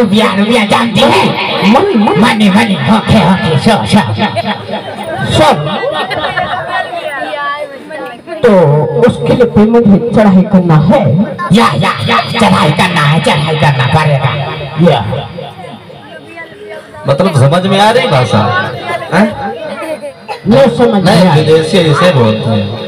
रुपया रुपया जानती है money money okay okay so so सब तो उसके लिए पेमेंट भी चढ़ाई करना है। या या या चढ़ाई करना है चढ़ाई करना पड़ेगा या। मतलब समझ में आ रही भाषा? हैं? ये समझ नहीं विदेशी ऐसे बोलते हैं।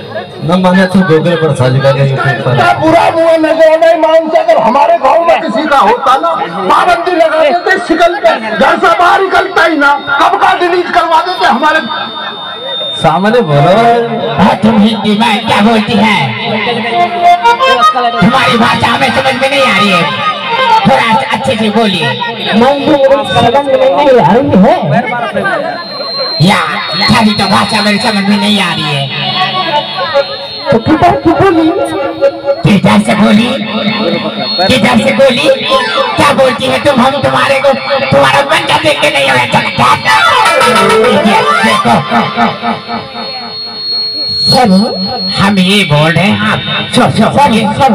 न माने तो गूगल पर यूट्यूब पर क्या बुरा बुआ नज़र नहीं मानते अगर हमारे गाँव में किसी का होता ना पाबंदी लगा देते शिकल पे घर से बाहर निकलता ही ना कब का डिलीट करवा देते हमारे सामने बोलो हाँ, तुम हिंदी में क्या बोलती है? तुम्हारी भाषा हमें समझ में नहीं आ रही है। थोड़ा अच्छे से बोलिए। मंदी मेरी समझ में नहीं आ रही है। या तो भाषा मेरी समझ में नहीं आ रही है। तो किधर की बोली किधर से बोली? किधर से बोली? क्या बोलती है तुम? हम तुम्हारे को तुम्हारा बंदा देख के नहीं देखो सर हम ये बोल रहे हैं। आप सो सो बोलिए। सर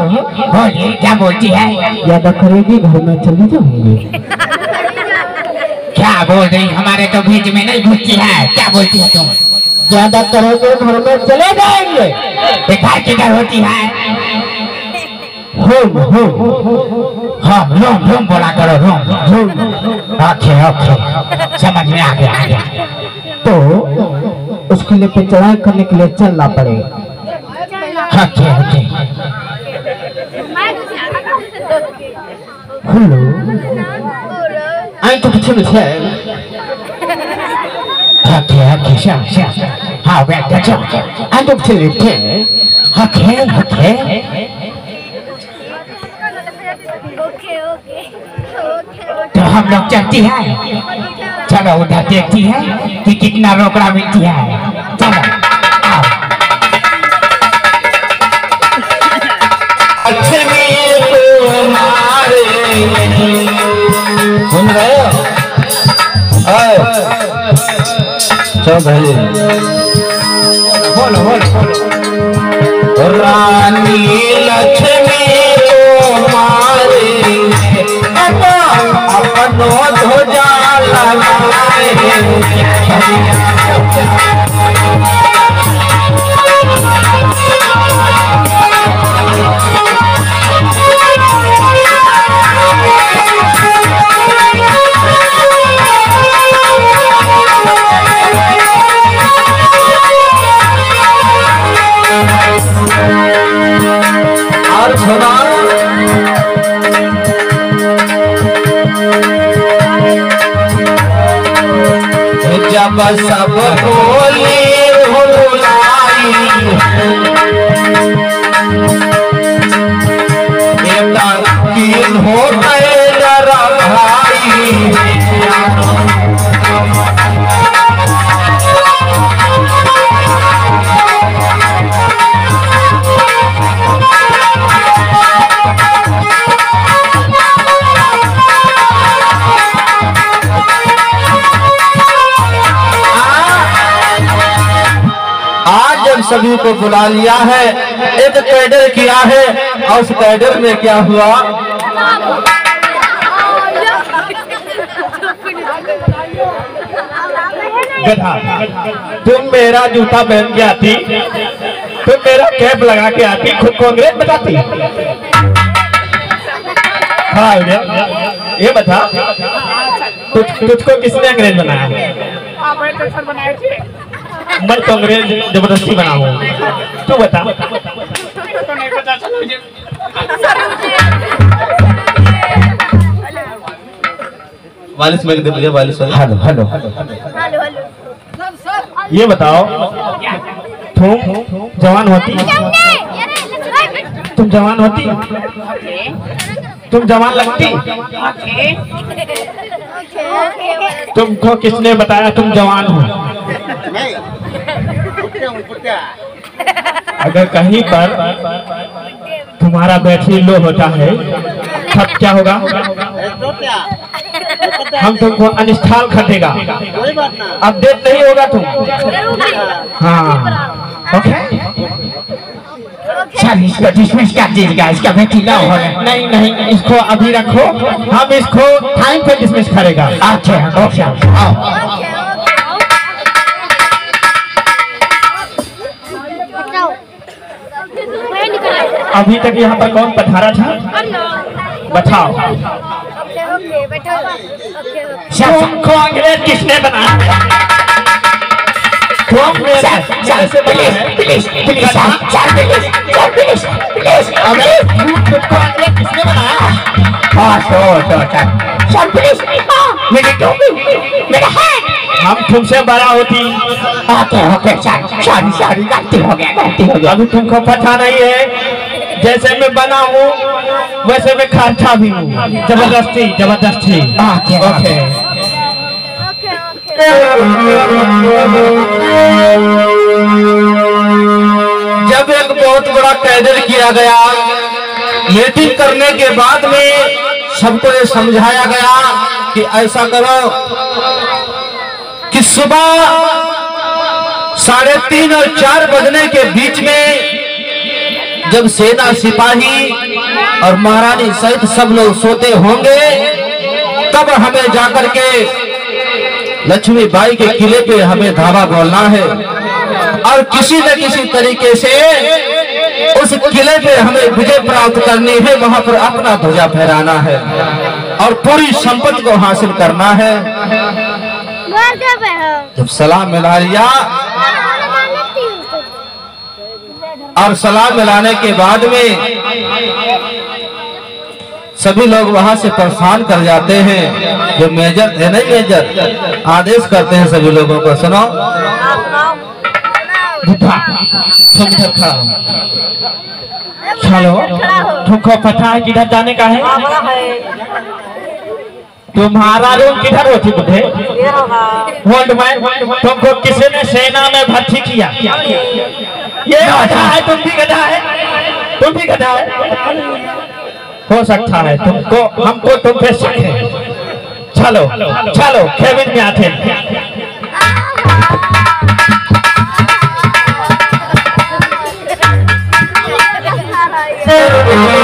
बोलिए क्या बोलती है? ज़्यादा करेगी घर में चली जाऊँगी। क्या बोल रही? हमारे तो बीच में नहीं घुसती है। क्या बोलती है तुम? ज़्यादा करोगे घर में चले जाएँगे। ये घर किधर होती है। होम होम हम रोम रोम बोला करो रोम रोम। Okay okay. समझ में आ गया आ गया। तो उसके लिए पे चढ़ाई करने के लिए चलना पड़ेगा। Okay okay. हेलो। आई तो कुछ नहीं है sure हाँ तो है ओके ओके ओके तो हम लोग चलती है चलो उधर देखती है कि कितना रोकड़ा मिलती है चलो है बोलो बोलो बोलो। रानी लक्ष्मी को मारे। अपनो ध्वजा और बुला लिया है। एक कैडर किया है और उस कैडर में क्या हुआ? गधा तुम मेरा जूता पहन के आती तुम मेरा कैप लगा के आती, खुद को अंग्रेज़ बताती। खड़ा हो गया। ये बता, तुझ, तुझको किसने अंग्रेज़ बनाया? मैं तो अंग्रेज़ ज़बरदस्ती बना हूँ। तू बता। वालिस में दे मुझे वालिस वालिस हेलो हेलो। Hello hello. ये बताओ तुम जवान होती? तुम जवान होती? तुम जवान लगती? तुमको किसने बताया तुम जवान हो? अगर कहीं पर तुम्हारा बैटरी लो होता है तब क्या होगा? हम तुमको अनिष्ठाल खटेगा अपडेट नहीं होगा तुम। हाँ। ओके? चल इसको डिसमिस कर दीजिएगा इसका बेटी ना हो। नहीं नहीं इसको अभी रखो। हम इसको टाइम पे डिसमिस करेगा। अच्छा ओके। आओ। अभी तक यहाँ पर कौन पठारा था? बताओ तुमको अंग्रेज़ किसने बनाया? है किसने बनाया? हाँ हम तुमसे बड़ा होती। Okay okay sir sorry sorry गलती हो गया गलती हो गया। अभी तुमको पता नहीं है जैसे मैं बना हूँ वैसे मैं खर्चा भी हूँ। ज़बरदस्ती ज़बरदस्ती। ओके। जब एक बहुत बड़ा कैडर किया गया मीटिंग करने के बाद में सबको ये समझाया गया कि ऐसा करो कि सुबह साढ़े तीन और चार बजने के बीच में जब सेना सिपाही और महारानी सहित सब लोग सोते होंगे तब हमें जाकर के लक्ष्मी बाई के किले पे हमें धावा बोलना है। और किसी न किसी तरीके से उस किले पे हमें विजय प्राप्त करनी है वहाँ पर अपना ध्वजा फहराना है और पूरी संपत्ति को हासिल करना है। जब सलाम मिला लिया और सलाम मिलाने के बाद में सभी लोग वहाँ से प्रस्थान कर जाते हैं। जो मेजर थे नहीं मेजर? आदेश करते हैं सभी लोगों को सुनो। चलो तुमको पता है किधर जाने का है? तुम्हारा रूम किधर होती बुढ़े होल्ड मैन तुमको किसी ने सेना में भर्ती किया? ये गधा है तुम भी गधा है। तुम भी गधा है। हो सकता है तुमको हमको तुम पे शक है। चलो चलो केबिन में आते हैं।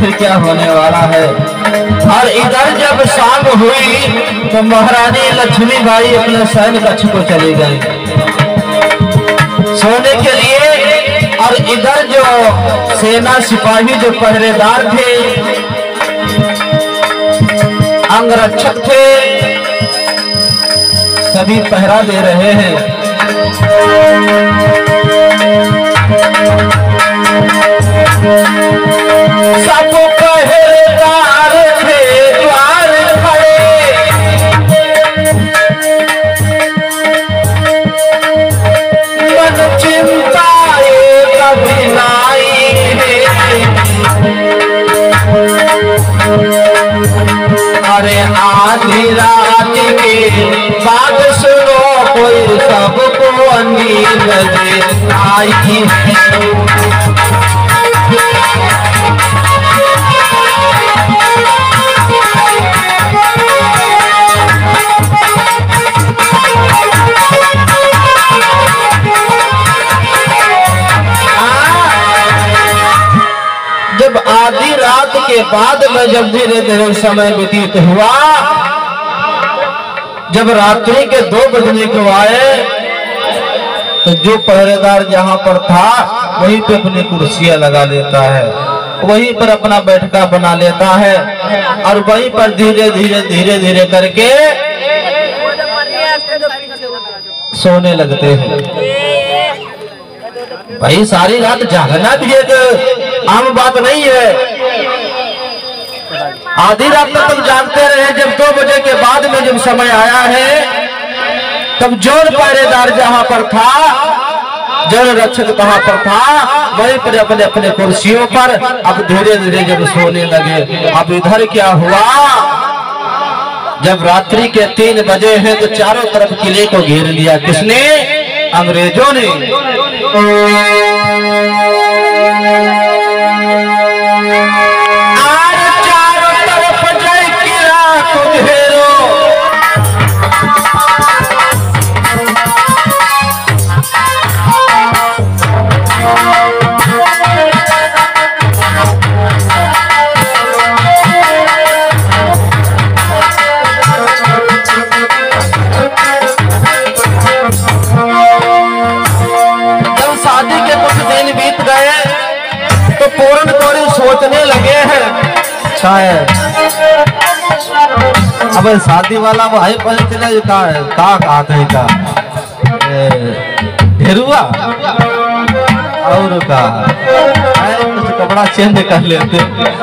फिर क्या होने वाला है? और इधर जब शाम हुई तो महारानी लक्ष्मी बाई अपने सैन्य कक्ष को चली गई। सोने के लिए और इधर जो सेना सिपाही, जो पहरेदार थे, अंगरक्षक थे, सभी पहरा दे रहे हैं। चिंता कभी नाई अरे आधी रात के बात सुनो कोई सबको नींद आई जब धीरे धीरे समय व्यतीत हुआ, जब रात्रि के दो बजने को आए तो जो पहरेदार जहाँ पर था, वहीं पे अपनी कुर्सियाँ लगा लेता है, वहीं पर अपना बैठका बना लेता है, और वहीं पर धीरे धीरे धीरे धीरे करके सोने लगते हैं। भाई, सारी रात जागना भी एक आम बात नहीं है। आधी रात तक तुम जानते रहे, जब दो बजे के बाद में जब समय आया है, तब ज़ोर पहरेदार जहाँ पर था जल रक्षक कहाँ पर था, वहीं पर अपने अपने कुर्सियों पर अब धीरे धीरे जब सोने लगे, अब इधर क्या हुआ? जब रात्रि के तीन बजे हैं तो चारों तरफ़ किले को घेर लिया। किसने? अंग्रेज़ों ने। हैं शायद अब शादी वाला भाई पहले का का का कहीं का ढेरुआ? और का? कपड़ा चेंज कर लेते।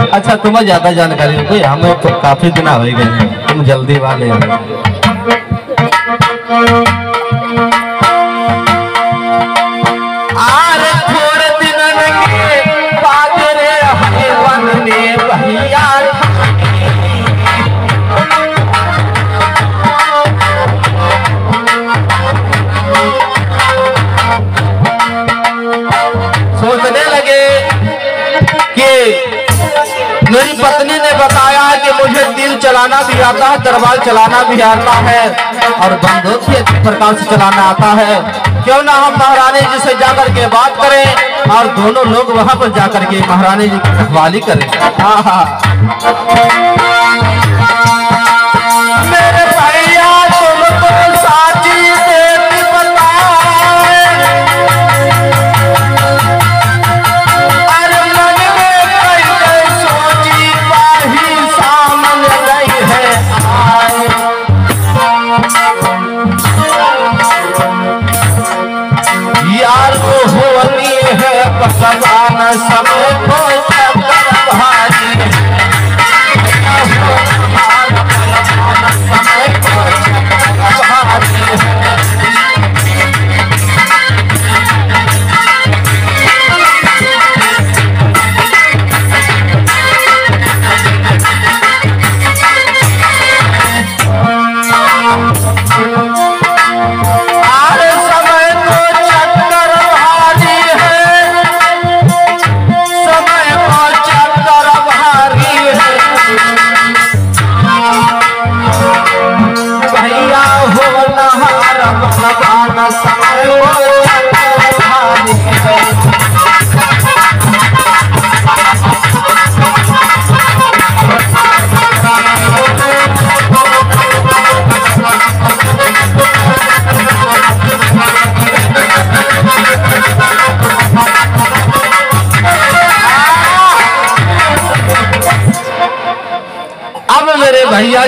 अच्छा तुम्हें ज़्यादा जानकारी हो गई हमें तो काफ़ी दिन हो गए तुम जल्दी वाले हो। चलाना भी आता है, दरबार चलाना भी आता है और बंदूक भी अच्छी प्रकार से चलाना आता है। क्यों ना हम महारानी जी से जाकर के बात करें और दोनों लोग वहाँ पर जाकर के महारानी जी की रखवाली करें। हाँ हाँ।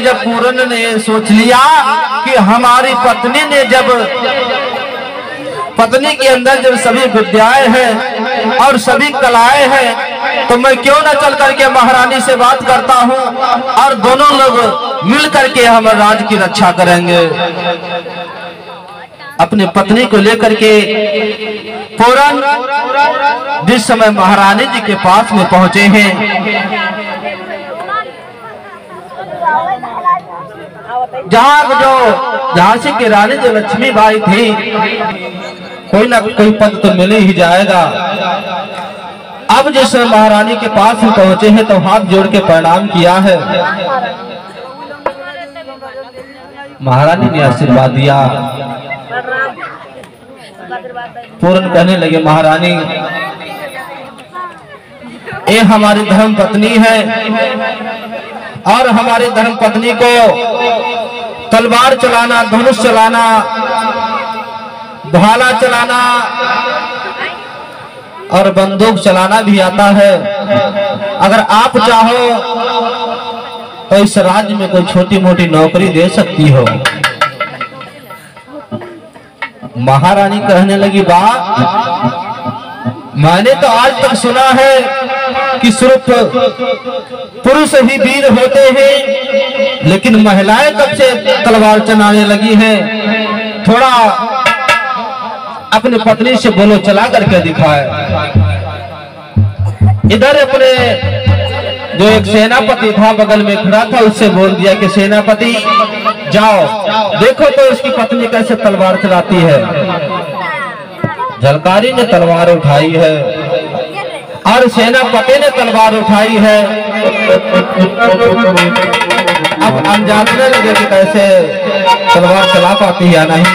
जब पूरन ने सोच लिया कि हमारी पत्नी ने जब पत्नी के अंदर जब सभी विद्याएँ हैं और सभी कलाएँ हैं तो मैं क्यों ना चल करके महारानी से बात करता हूँ और दोनों लोग मिल करके हम राज की रक्षा करेंगे। अपनी पत्नी को लेकर के पूरन जिस समय महारानी जी के पास में पहुँचे हैं जहाँ जो। झांसी की रानी जो लक्ष्मी बाई थी, कोई ना कोई पद तो मिल ही जाएगा। अब जिस महारानी के पास हम पहुँचे हैं तो हाथ जोड़ के प्रणाम किया है। महारानी ने आशीर्वाद दिया। पूर्ण कहने लगे, महारानी, ये हमारी धर्म पत्नी है और हमारी धर्म पत्नी को तलवार चलाना, धनुष चलाना भाला चलाना, और बंदूक चलाना भी आता है। अगर आप चाहो तो इस राज्य में कोई छोटी मोटी नौकरी दे सकती हो। महारानी कहने लगी बात मैंने तो आज तक सुना है कि सिर्फ़ पुरुष ही वीर होते हैं, लेकिन महिलाएँ कब से तलवार चलाने लगी हैं? थोड़ा अपने पत्नी से बोलो, चला करके दिखाए। इधर अपने जो एक सेनापति था, बगल में खड़ा था, उससे बोल दिया कि, सेनापति, जाओ। देखो तो उसकी पत्नी कैसे तलवार चलाती है। झलकारी ने तलवार उठाई है। और सेनापति ने तलवार उठाई है। अब हम जानने लगे कि कैसे तलवार चला पाती या नहीं।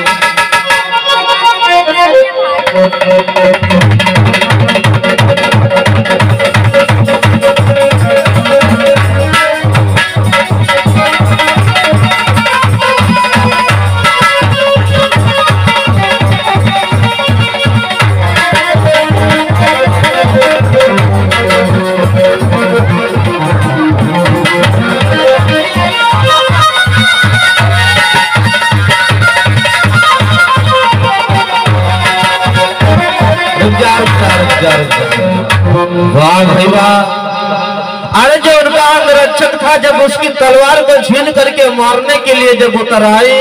जब उसकी तलवार को छीन करके मारने के लिए जब उतर आए,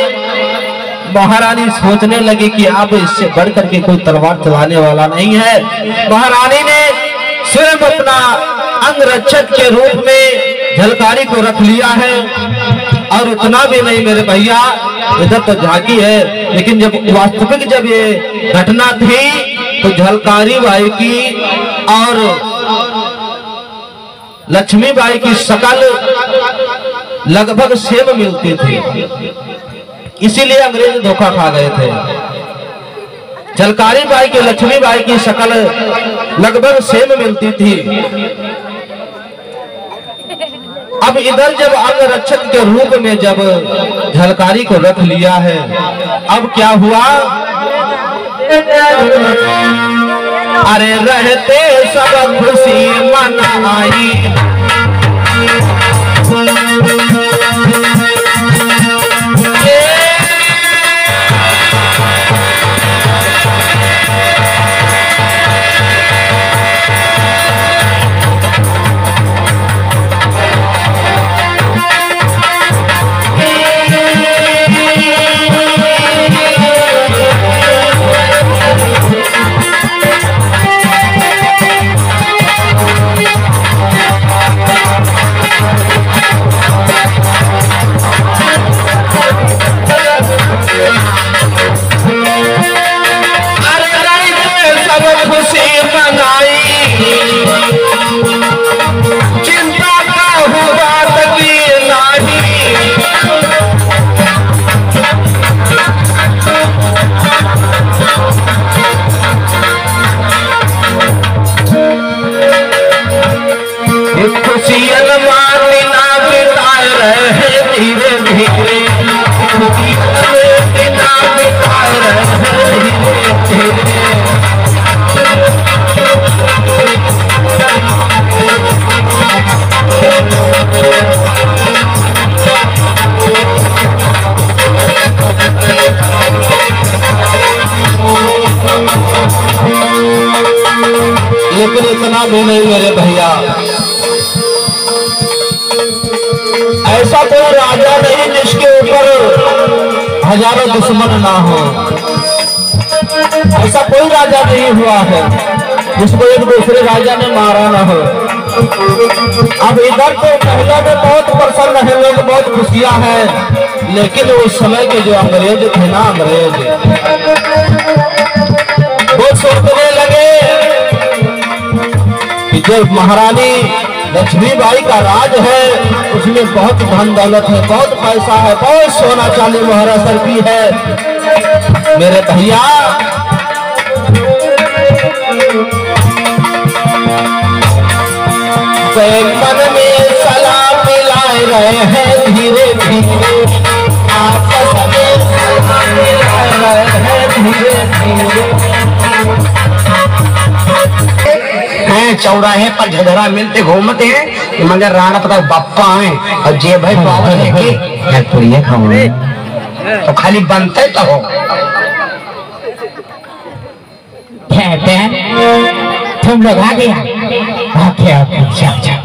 महारानी सोचने लगी कि अब इससे बढ़ करके कोई तलवार चलाने वाला नहीं है। महारानी ने स्वयं अपना अंग रक्षक के रूप में झलकारी को रख लिया है और उतना भी नहीं मेरे भैया, इधर तो झांकी है, लेकिन जब वास्तविक जब ये घटना थी तो झलकारी बाई की और लक्ष्मी बाई की शकल लगभग सेम मिलती थी। इसीलिए अंग्रेज़ धोखा खा गए थे। झलकारी बाई की, लक्ष्मी बाई की शक्ल लगभग सेम मिलती थी। अब इधर जब अंगरक्षक के रूप में जब झलकारी को रख लिया है, अब क्या हुआ? अरे रहते सब खुशी मनाई। लेकिन इतना भी नहीं मेरे भैया। ऐसा कोई राजा नहीं जिसके ऊपर हज़ारों दुश्मन ना हो। ऐसा कोई राजा नहीं हुआ है जिसको एक दूसरे राजा ने मारा ना हो। अब इधर तो महिला में बहुत प्रसन्न है, लोग बहुत खुशियाँ हैं, लेकिन उस समय के जो अंग्रेज़ थे ना, अंग्रेज़। वो सोचने लगे जो महारानी लक्ष्मी बाई का राज है, उसमें बहुत धन दौलत है, बहुत पैसा है, बहुत सोना चांदी मोहरा सरकी है। मेरे भैया में सलाम मिलाए रहे हैं धीरे धीरे चौराहे पर झगड़ा मिलते घूमते हैं। कि मगर राणा पता बापा है। और जे भाई बाबा लेके। खाऊँगे तो खाली बनते तो हो। तुम लोग आ गया जाओ जाओ।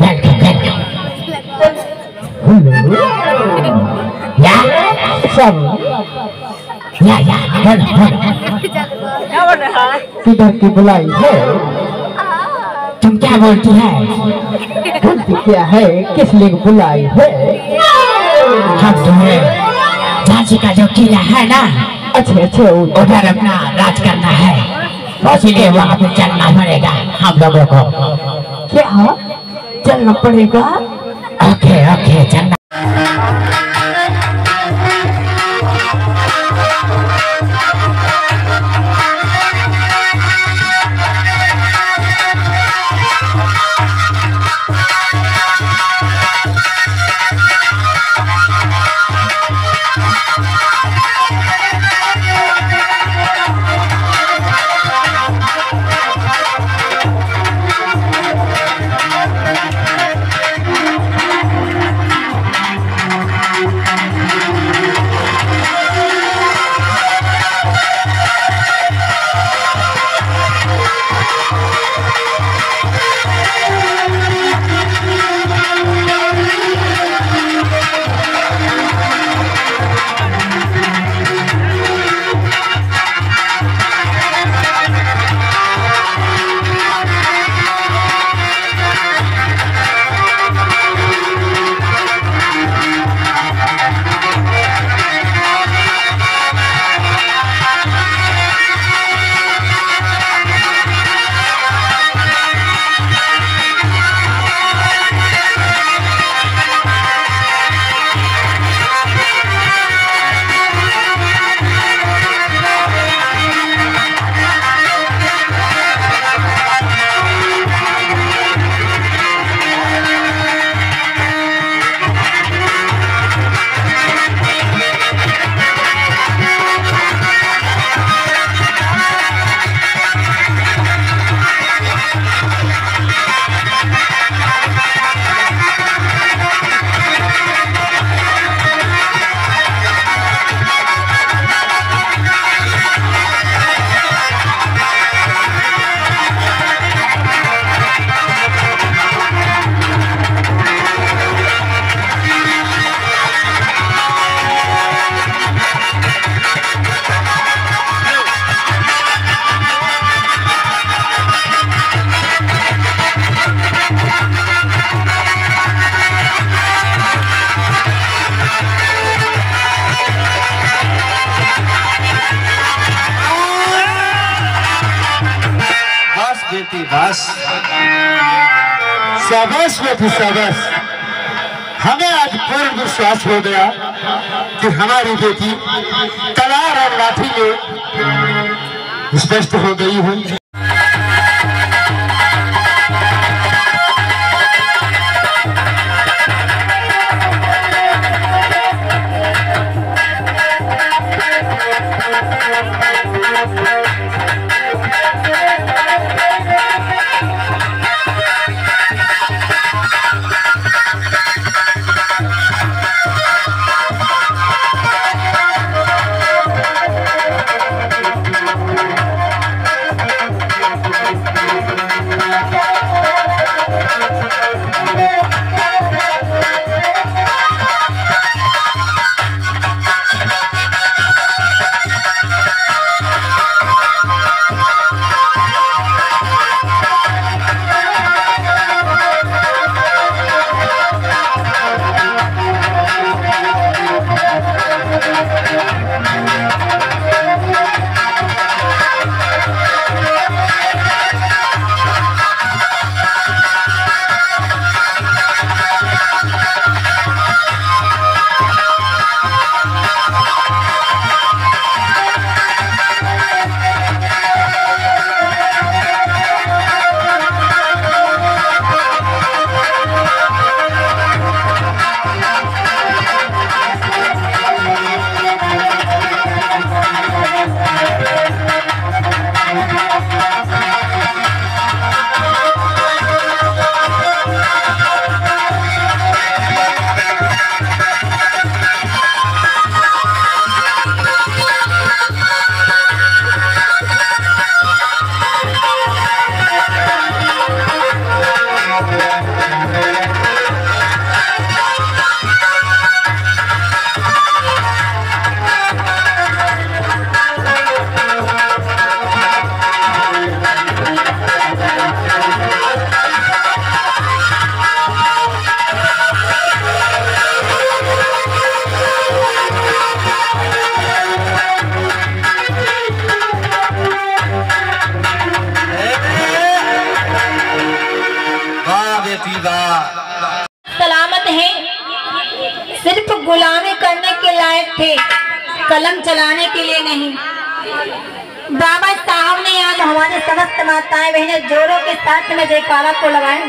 वेलकम वेलकम या सब। या या किधर की बुलाई है? तुम क्या बोलती है? बोलती क्या है? किस लिए बुलाई है? हम तुम्हें झांसी का जो किला है ना अच्छे अच्छे उधर अपना राज करना है। इसीलिए वहाँ पे चलना पड़ेगा हम लोगों को। क्या? चलना पड़ेगा? ओके ओके चलना। इसमें घुसा बस, हमें आज पूर्ण विश्वास हो गया कि हमारी बेटी तलार और लाठी में स्पष्ट हो गई हूँ। Thank बाबा साहब ने आज हमारे समस्त माताएँ बहनें जोरों के साथ में जयकारा को लगाए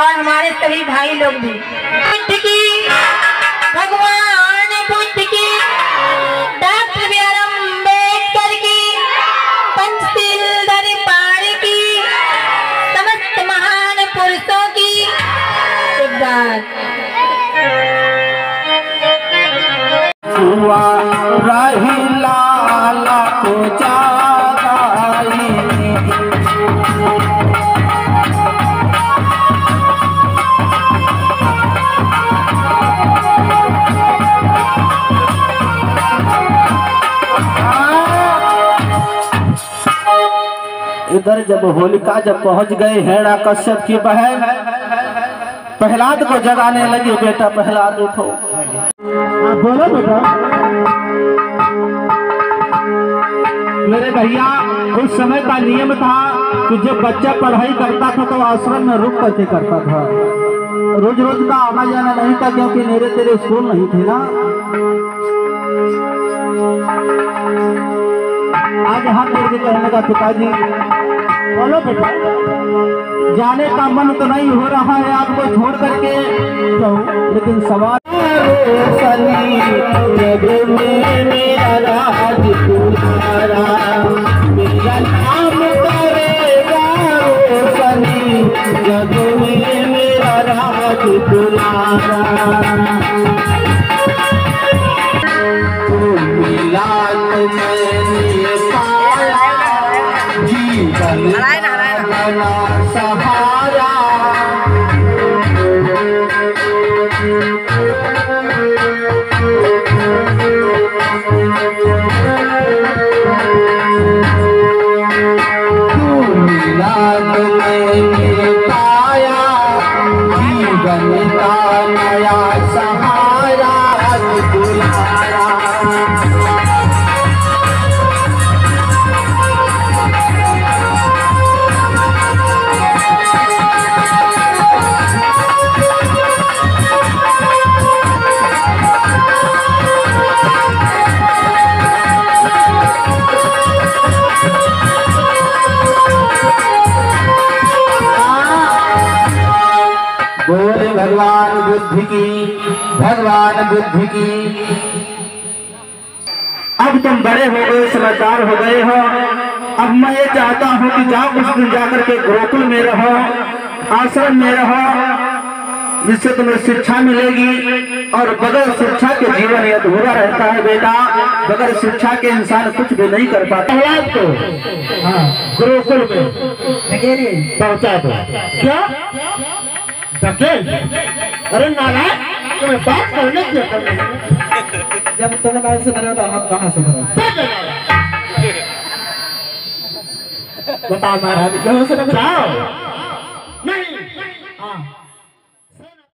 और हमारे सभी भाई लोग भी। बुद्ध की, भगवान बुद्ध की अंबेडकर की समस्त महान पुरुषों की। हुआ रही इधर जब होलिका जब पहुँच गए हेड़ा कश्यप की बहन। प्रहलाद को जगाने लगी, बेटा प्रहलाद, उठो। बोलो बेटा। मेरे भैया, उस समय का नियम था कि जब बच्चा पढ़ाई करता था तो आश्रम में रुक करके करता था। रोज रोज का आना जाना नहीं था, क्योंकि मेरे तेरे स्कूल नहीं थे ना। आज हाथ जोड़ के कहने का पिताजी बोलो बेटा। जाने का मन तो नहीं हो रहा है, आपको छोड़ करके। तो लेकिन सवाल मेरा राज तुम्हारा बुद्ध की भगवान बुद्ध की। अब तुम बड़े हो गए समझदार हो गए हो। अब मैं ये चाहता हूँ कि जाओ कुछ दिन जाकर के गुरुकुल में रहो आश्रम में रहो जिससे तुम्हें शिक्षा मिलेगी। और बगैर शिक्षा के जीवन ये अधूरा रहता है बेटा। बगैर शिक्षा के इंसान कुछ भी नहीं कर पाता। प्रहलाद को? हाँ गुरुकुल में। पहुँचा दो। क्या? धकेल Bapak marah, jangan sedang tahu. Nih, nih, nih.